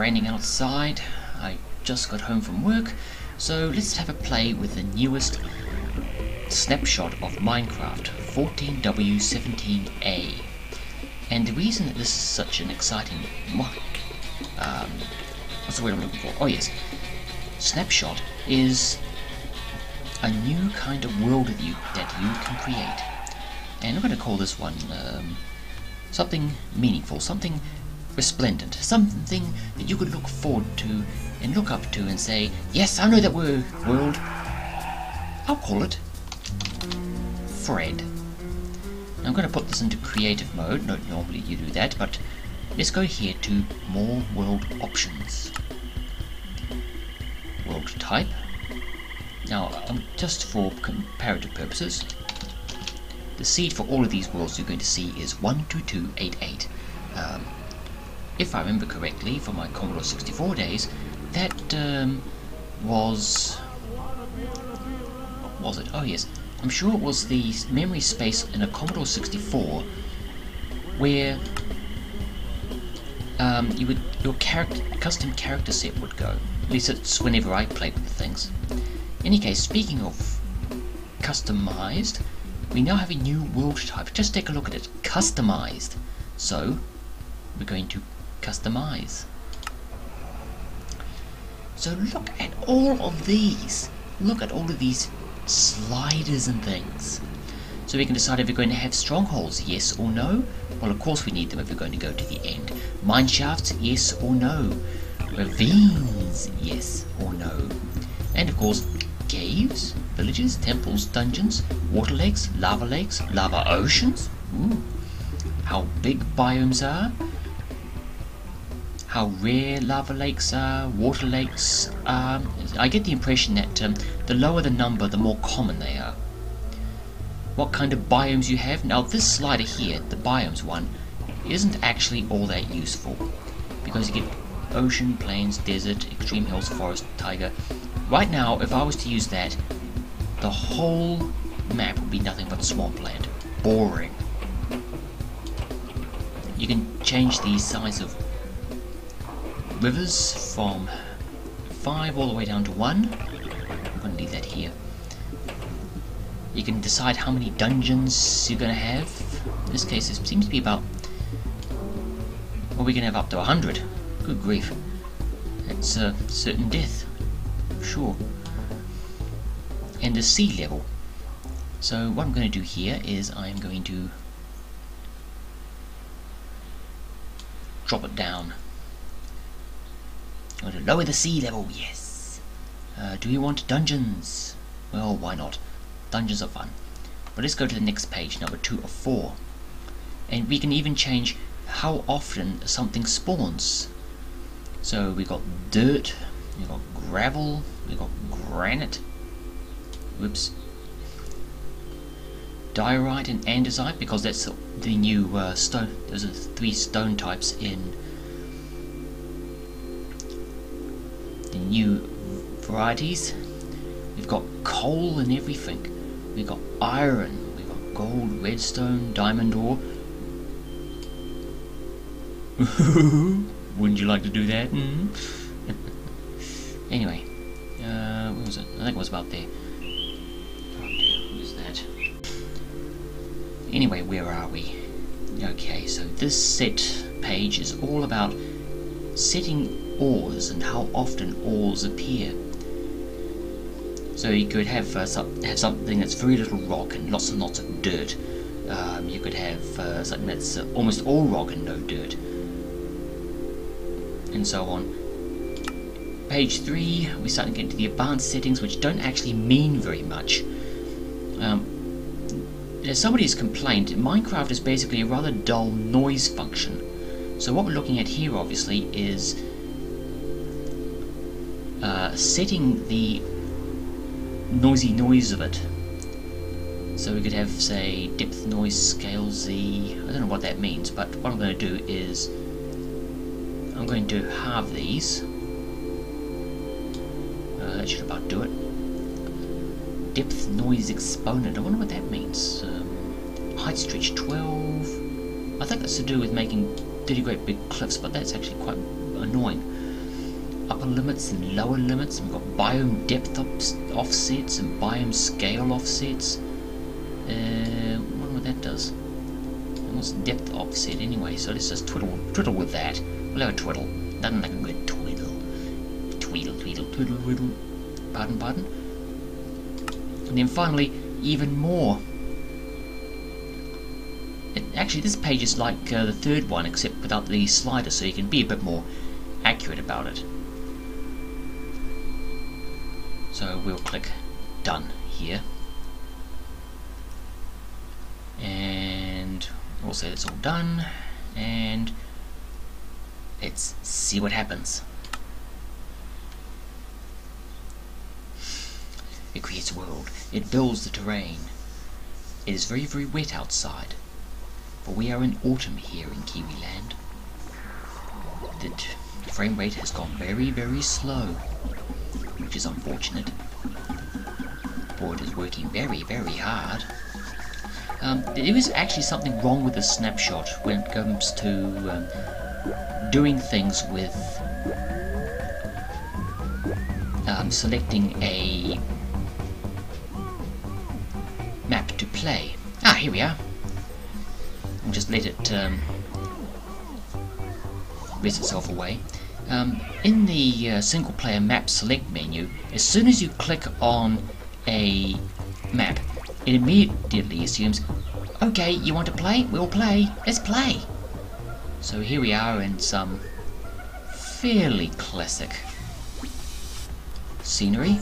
Raining outside. I just got home from work, so let's have a play with the newest snapshot of Minecraft 14W17A. And the reason that this is such an exciting um, what's the word I'm looking for? Oh yes, snapshot is a new kind of world view that you can create. And I'm going to call this one um, something meaningful, something resplendent, something that you could look forward to and look up to and say, yes, I know that word, world. I'll call it Fred. Now I'm going to put this into creative mode. Not normally you do that, but let's go here to more world options. World type. Now, um, just for comparative purposes, the seed for all of these worlds you're going to see is 12288. Um, if I remember correctly from my Commodore 64 days, that um, was... What was it? Oh yes, I'm sure it was the memory space in a Commodore 64 where um, you would your character custom character set would go. At least it's whenever I played with things. In any case, speaking of customized, we now have a new world type. Just take a look at it. Customized. So, we're going to customize. So look at all of these. Look at all of these sliders and things. So we can decide if we're going to have strongholds, yes or no. Well, of course we need them if we're going to go to the end. Mine shafts, yes or no. Ravines, yes or no. And of course, caves, villages, temples, dungeons, water lakes, lava lakes, lava oceans. Ooh. How big biomes are. How rare lava lakes are, water lakes are. I get the impression that um, the lower the number, the more common they are what kind of biomes you have. Now this slider here, the biomes one, isn't actually all that useful because you get ocean, plains, desert, extreme hills, forest, taiga. Right now, if I was to use that, the whole map would be nothing but swampland. Boring. You can change the size of rivers from 5 all the way down to 1. I'm going to leave that here. You can decide how many dungeons you're going to have. In this case, it seems to be about... Well, we can have up to 100. Good grief. That's a certain death. Sure. And the sea level. So what I'm going to do here is I'm going to drop it down. To lower the sea level, yes. Uh, do we want dungeons? Well, why not? Dungeons are fun. But let's go to the next page, number 2 of 4. And we can even change how often something spawns. So we got dirt, we got gravel, we got granite, whoops, diorite and andesite because that's the new uh, stone, those are three stone types in new varieties. We've got coal and everything. We've got iron, we've got gold, redstone, diamond ore. Wouldn't you like to do that? Mm anyway, uh, what was it? I think it was about there. Oh is that? Anyway, where are we? Okay, so this set page is all about setting ores and how often ores appear. So you could have uh, some, have something that's very little rock and lots and lots of dirt. Um, you could have uh, something that's uh, almost all rock and no dirt, and so on. Page 3, we start to get into the advanced settings, which don't actually mean very much. Um, somebody has complained, Minecraft is basically a rather dull noise function. So what we're looking at here, obviously, is uh, setting the noisy noise of it. So we could have, say, depth noise scale Z. I don't know what that means, but what I'm going to do is I'm going to halve these. Uh, that should about do it. Depth noise exponent. I wonder what that means. Um, height stretch 12. I think that's to do with making dirty great big cliffs, but that's actually quite annoying. Upper limits and lower limits, we've got biome depth offsets and biome scale offsets. Uh, wonder what that does. And what's depth offset anyway, so let's just twiddle, twiddle with that. We'll have a twiddle. Nothing like a good twiddle. Tweedle, tweedle, twiddle, twiddle. Pardon, pardon. And then finally, even more it, actually, this page is like uh, the third one, except without the slider, so you can be a bit more accurate about it. So we'll click Done here. And we'll say it's all done. And let's see what happens. It creates a world. It builds the terrain. It is very, very wet outside. For we are in autumn here in Kiwi Kiwiland. The frame rate has gone very, very slow, which is unfortunate. Board is working very, very hard. Um, there is actually something wrong with the snapshot when it comes to um, doing things with um, selecting a map to play. Ah, here we are and just let it um, itself away. Um, in the uh, single player map select menu, as soon as you click on a map, it immediately assumes, okay, you want to play? We'll play. Let's play. So here we are in some fairly classic scenery.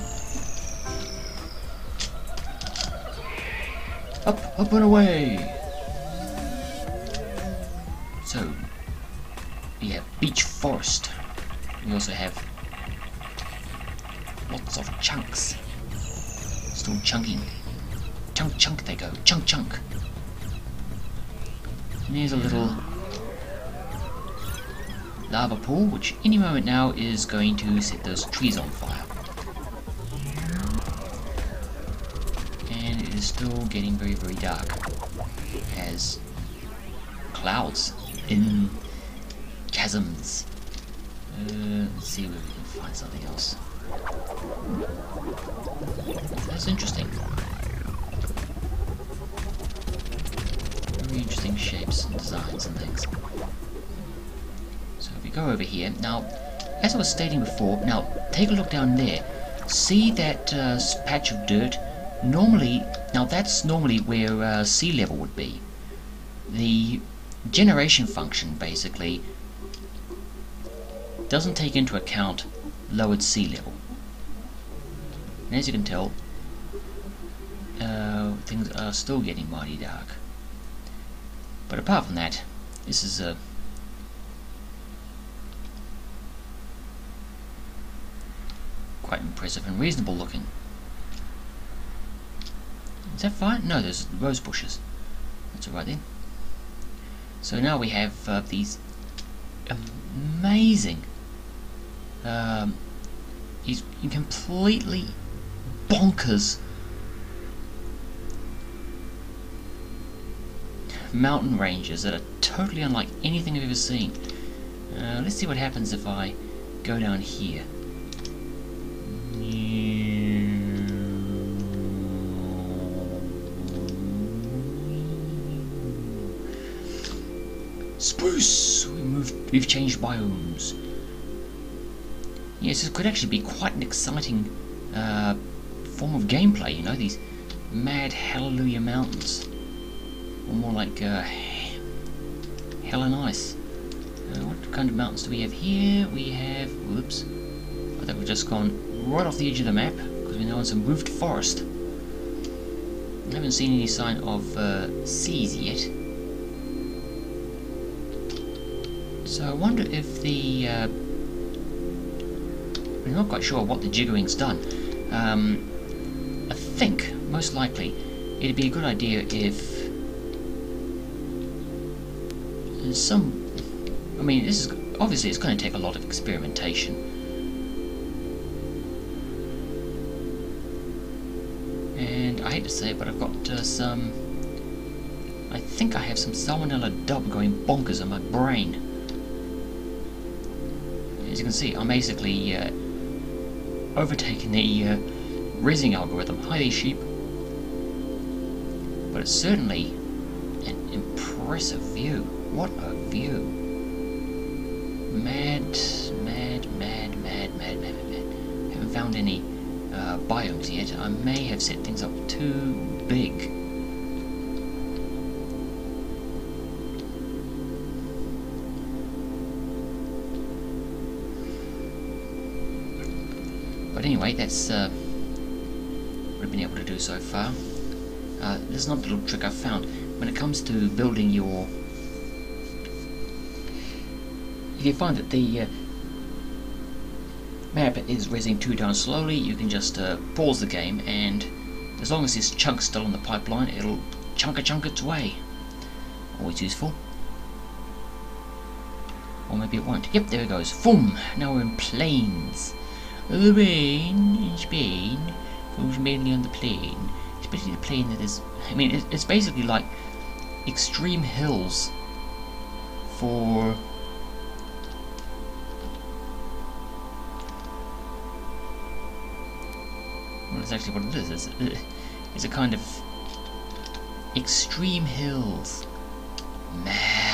Up, up and away! So, yeah, beech forest. We also have lots of chunks. Still chunking. Chunk, chunk they go. Chunk, chunk. And here's a little lava pool, which any moment now is going to set those trees on fire. And it is still getting very, very dark as clouds in chasms. Uh, let's see if we can find something else. That's interesting. Very interesting shapes and designs and things. So if we go over here, now, as I was stating before, now take a look down there. See that uh, patch of dirt? Normally, now that's normally where uh, sea level would be. The generation function basically doesn't take into account lowered sea level. And as you can tell, uh, things are still getting mighty dark. But apart from that, this is a quite impressive and reasonable looking. Is that fine? No, there's rose bushes. That's alright then. So now we have uh, these amazing, um, these completely bonkers mountain ranges that are totally unlike anything I've ever seen. Uh, let's see what happens if I go down here. Spruce! We moved, we've changed biomes. Yes, this could actually be quite an exciting uh, form of gameplay, you know, these mad hallelujah mountains. Or more like uh, hell and ice. Uh, what kind of mountains do we have here? We have, whoops, I think we've just gone right off the edge of the map, because we're now in some roofed forest. I haven't seen any sign of uh, seas yet. So I wonder if the... I'm not quite sure what the jiggering's done. Um, I think, most likely, it'd be a good idea if... There's some... I mean, this is... Obviously, it's going to take a lot of experimentation. And I hate to say it, but I've got uh, some... I think I have some salmonella dub going bonkers in my brain. as you can see, I'm basically uh, overtaking the uh, rezzing algorithm. Hi there, sheep. But it's certainly an impressive view. What a view. Mad, mad, mad, mad, mad, mad, mad, mad. Haven't found any uh, biomes yet. I may have set things up too big. Uh, I've been able to do so far. Uh, there's another little trick I've found. When it comes to building your... If you find that the uh, map is rezzing too darn slowly, you can just uh, pause the game and as long as this chunk's still on the pipeline, it'll chunk a chunk its way. Always useful. Or maybe it won't. Yep, there it goes. Boom! Now we're in plains. The rain in Spain falls mainly on the plain, especially the plain that is. I mean, it's basically like extreme hills for. Well, that's actually what it is. It's, it's a kind of extreme hills. Madness.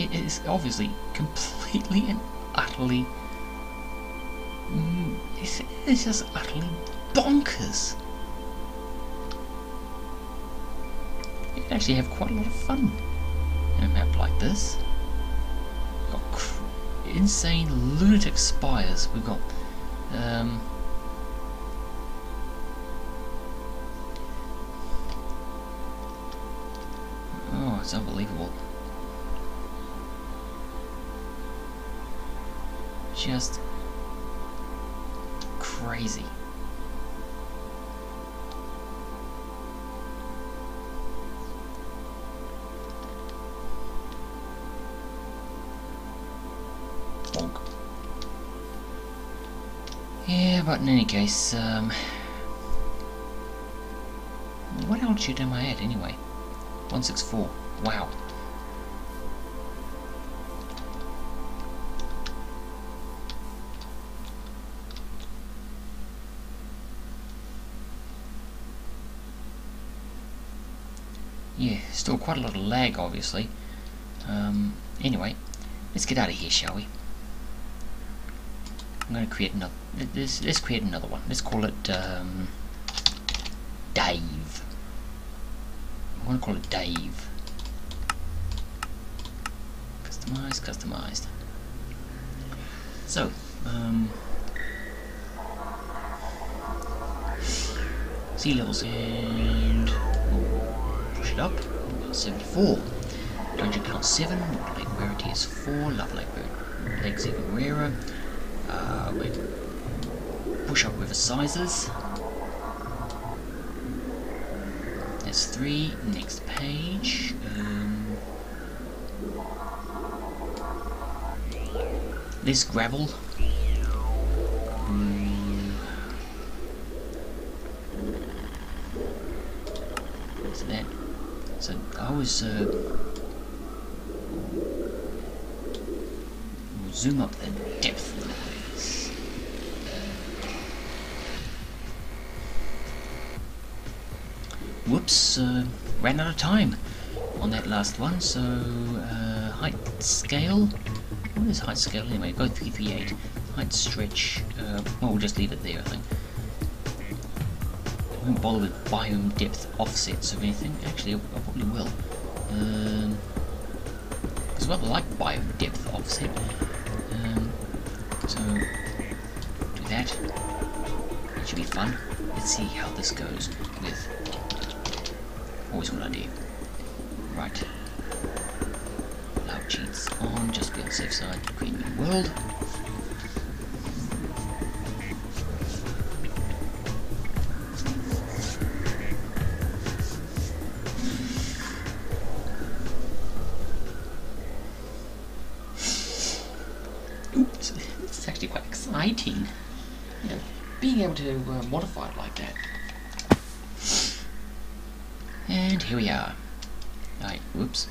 It is obviously completely and utterly. Mm, it's, it's just utterly bonkers. You can actually have quite a lot of fun in a map like this. We've got insane lunatic spires. We've got um, Oh, it's unbelievable. Just crazy. Bonk. Yeah, but in any case, um, what altitude am I at anyway? 164. Wow. Yeah, still quite a lot of lag, obviously. Um, anyway, let's get out of here, shall we? I'm going to create another. Let's, let's create another one. Let's call it um, Dave. I want to call it Dave. Customized, customized. So, um, sea levels and push it up. 74. Dungeon count 7. Water lake rarity is 4. Lava lake legs even rarer. Uh, we push up river sizes. That's 3. Next page. Um, this gravel. Mm. So that. So I was. Uh, we'll zoom up the depth. Whoops, uh, ran out of time on that last one, so uh, height scale. What is height scale anyway? Go 338. Height stretch. Uh, well, we'll just leave it there, I think. I won't bother with biome depth offsets or anything. Actually, I, probably will. Um, as well, I like biome depth offset. Um, so, do that. It should be fun. Let's see how this goes with Always good idea. Right. Allow cheats on, just be on the safe side, create new world. It like that. And here we are. Right, whoops.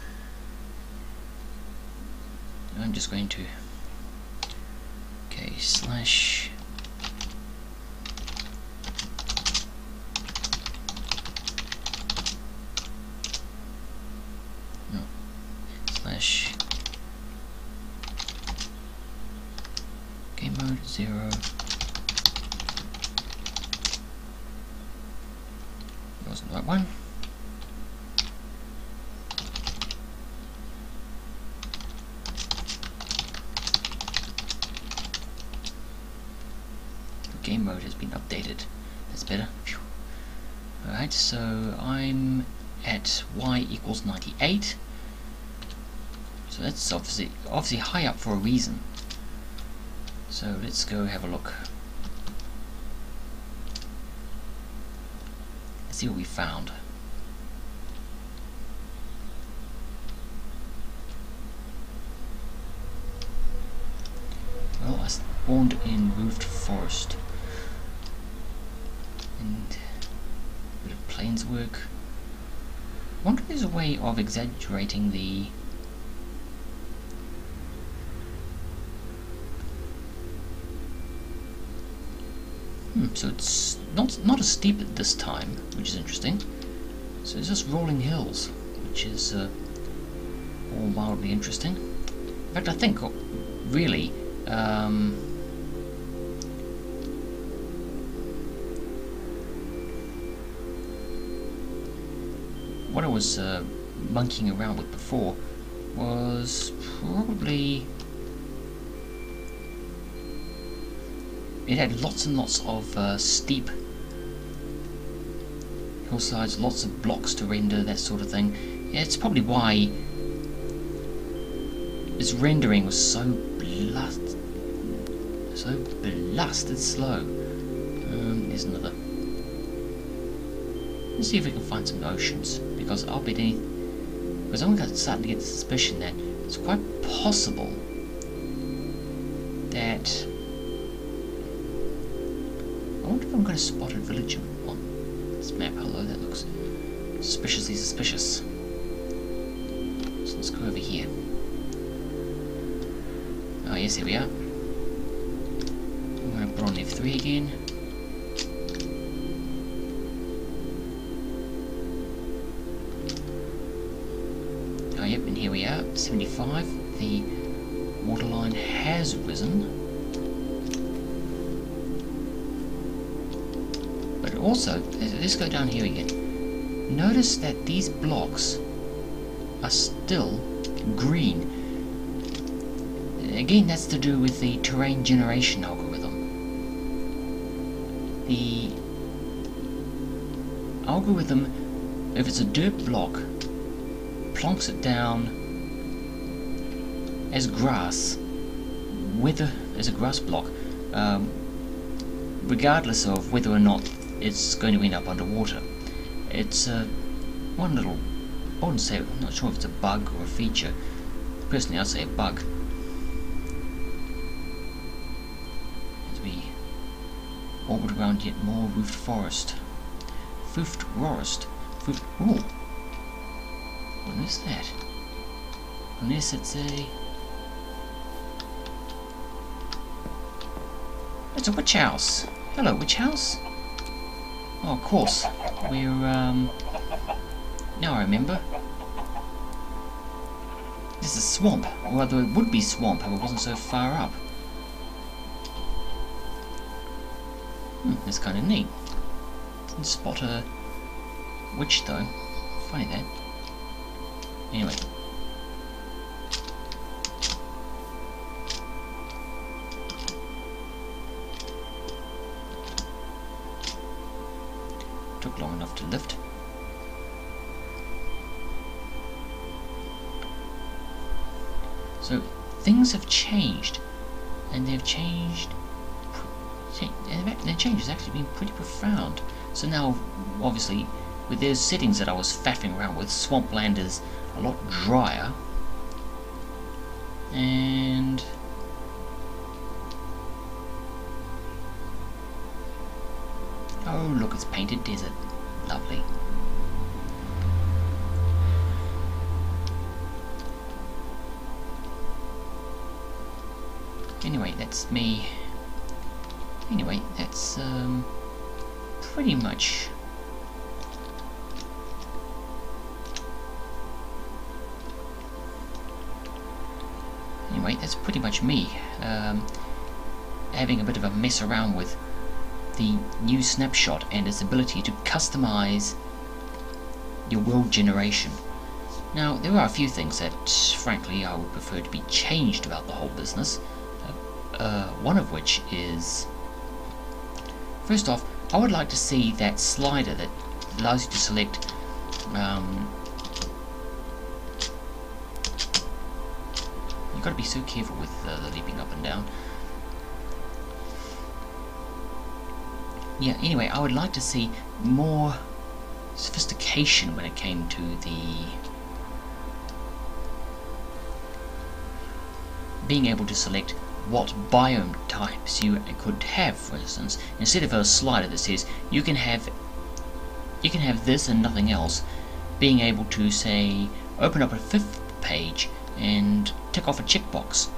I'm just going to okay slash slash game mode zero wasn't the right one game mode has been updated. That's better. Alright, so I'm at y equals 98. So that's obviously obviously high up for a reason. So let's go have a look. See what we found. Well, I spawned in roofed forest and a bit of work. I wonder if there's a way of exaggerating the Hmm, so it's not not as steep at this time, which is interesting. So it's just rolling hills, which is uh, all wildly interesting. In fact, I think really um, what I was uh, monkeying around with before was probably it had lots and lots of uh, steep hillsides, lots of blocks to render, that sort of thing. It's probably why its rendering was so blast, so blasted slow. Um, there's another. Let's see if we can find some oceans, because I'll bet any, because I'm starting to get the suspicion that it's quite possible that I wonder if I'm going to spot a village on this map. Hello, that looks suspiciously suspicious. So let's go over here. Oh yes, here we are. I'm going to put on F3 again. Oh yep, and here we are, 75. The waterline has risen. Also, let's go down here again. Notice that these blocks are still green. Again, that's to do with the terrain generation algorithm. The algorithm, if it's a dirt block, plonks it down as grass, whether as a grass block, um, regardless of whether or not it's going to end up underwater. It's uh, one little, I wouldn't say, I'm not sure if it's a bug or a feature. Personally, I'd say a bug. As we orbit around yet more roofed forest. Roofed forest. Roofed, ooh. What is that? Unless it's a... It's a witch house. Hello, witch house. Oh, of course. We're, um... Now I remember. This is a swamp. Or rather, it would be swamp if it wasn't so far up. Hmm, that's kind of neat. Didn't spot a witch, though. Funny that. Anyway. To lift. So things have changed, and they've changed. Their change has actually been pretty profound. So now, obviously, with those settings that I was faffing around with, Swampland is a lot drier, and Anyway, that's me. Anyway, that's um, pretty much anyway, that's pretty much me. Um, having a bit of a mess around with the new snapshot and its ability to customize your world generation. Now, there are a few things that, frankly, I would prefer to be changed about the whole business. Uh, one of which is, first off, I would like to see that slider that allows you to select um, You've got to be so careful with uh, the leaping up and down. Yeah, anyway, I would like to see more sophistication when it came to the being able to select what biome types you could have, for instance. Instead of a slider that says you can have you can have this and nothing else, being able to say open up a fifth page and tick off a checkbox.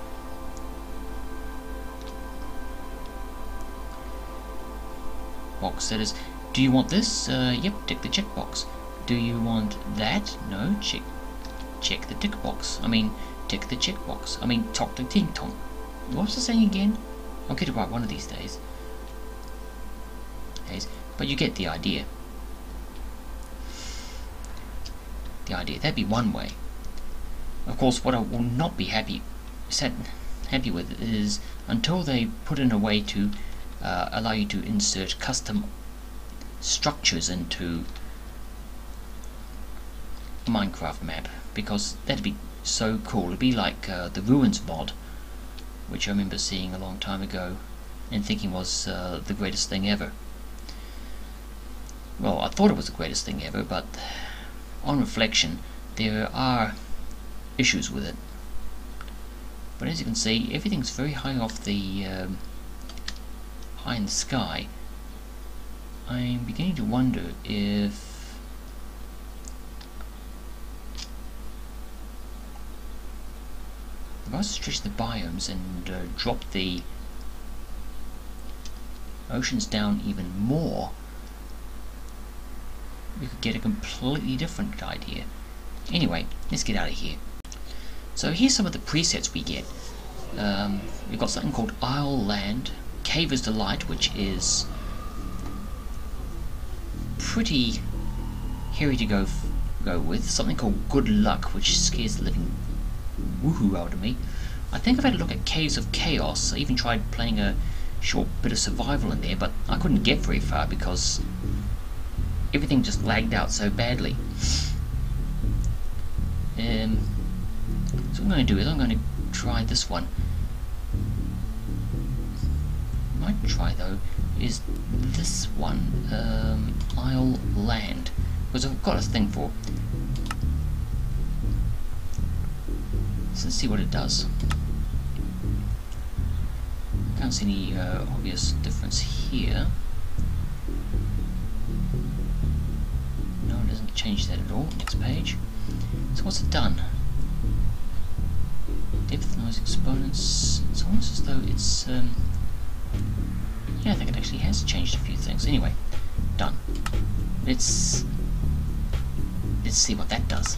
Box that is, do you want this? Uh, yep, tick the checkbox. Do you want that? No, check check the tick box. I mean, tick the checkbox. I mean, talk the ting tong. What's the saying again? I'll get it right one of these days. But you get the idea. The idea. That'd be one way. Of course, what I will not be happy set happy with is until they put in a way to uh, allow you to insert custom structures into Minecraft map because that'd be so cool. It'd be like uh, the Ruins mod, which I remember seeing a long time ago and thinking was uh, the greatest thing ever. Well, I thought it was the greatest thing ever, but on reflection, there are issues with it. But as you can see, everything's very high off the um, high in the sky. I'm beginning to wonder if Stretch the biomes and uh, drop the oceans down even more, we could get a completely different idea. Anyway, let's get out of here. So here's some of the presets we get. Um, we've got something called Isle Land, Caver's Delight, which is pretty hairy to go go with. Something called Good Luck, which scares the living woohoo out of me. I think I've had a look at Caves of Chaos. I even tried playing a short bit of survival in there, but I couldn't get very far because everything just lagged out so badly. Um, so what I'm going to do is I'm going to try this one. Might try though is this one, um, Isle Land, because I've got a thing for. So let's see what it does. See any uh, obvious difference here. No, it doesn't change that at all. Next page. So what's it done? depth noise exponents. It's almost as though it's, um, yeah, I think it actually has changed a few things. Anyway, done. Let's, let's see what that does.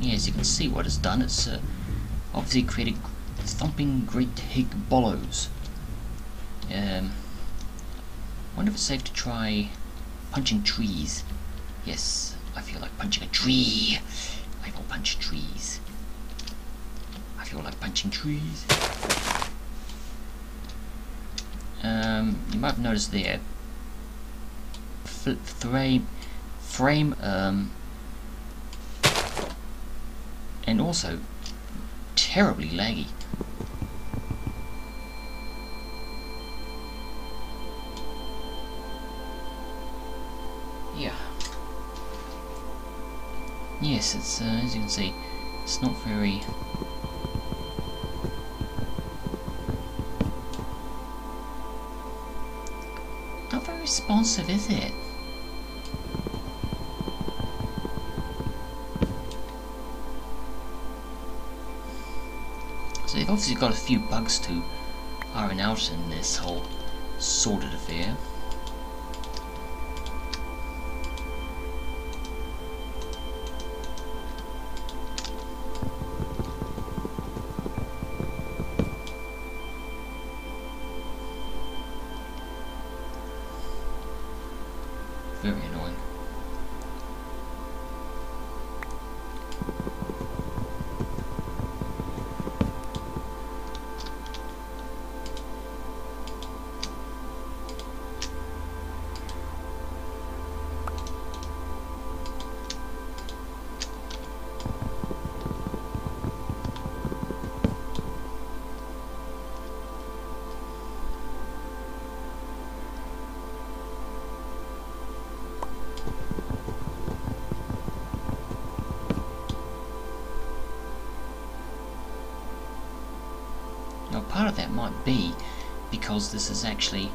Yeah, as you can see what it's done, it's uh, obviously created thumping great big bollows. Um, wonder if it's safe to try punching trees. Yes, I feel like punching a tree. I will punch trees. I feel like punching trees um, you might have noticed there frame frame um, and also terribly laggy. Yeah. Yes, it's uh, as you can see, it's not very not very responsive, is it? They've obviously got a few bugs to iron out in this whole sordid affair. Part of that might be because this is actually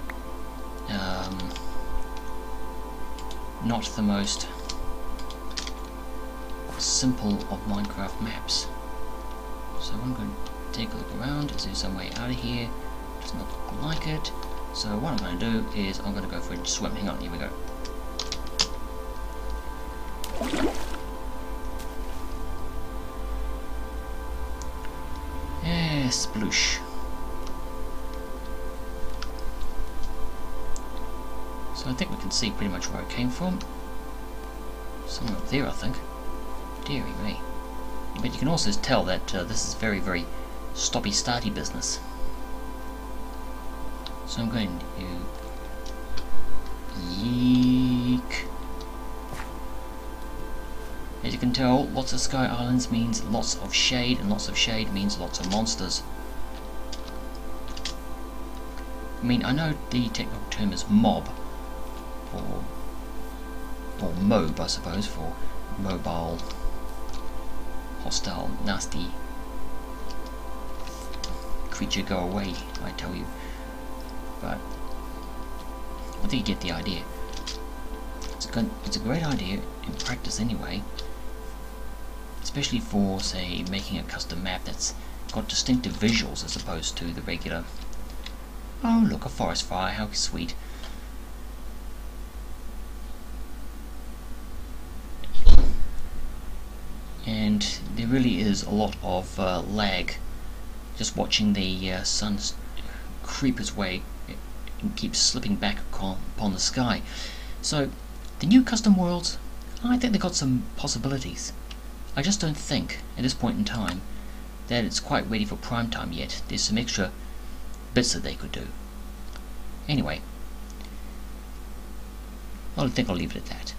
um, not the most simple of Minecraft maps. So I'm going to take a look around, is there some way out of here? Does not look like it. So what I'm going to do is I'm going to go for a swim. Hang on, here we go. Yes, sploosh. Can see pretty much where it came from. Somewhere up there, I think. Deary me. But you can also tell that uh, this is very, very stoppy-starty business. So I'm going to... Yeek. As you can tell, lots of Sky Islands means lots of shade, and lots of shade means lots of monsters. I mean, I know the technical term is mob, or, or MOB, I suppose, for mobile, hostile, nasty creature go away, I tell you. But, I think you get the idea. It's a, good, it's a great idea, in practice anyway, especially for, say, making a custom map that's got distinctive visuals as opposed to the regular, oh look, a forest fire, how sweet. And there really is a lot of uh, lag just watching the uh, sun creep its way and keep slipping back upon the sky. So, the new custom worlds, I think they've got some possibilities. I just don't think, at this point in time, that it's quite ready for prime time yet. There's some extra bits that they could do. Anyway, I think I'll leave it at that.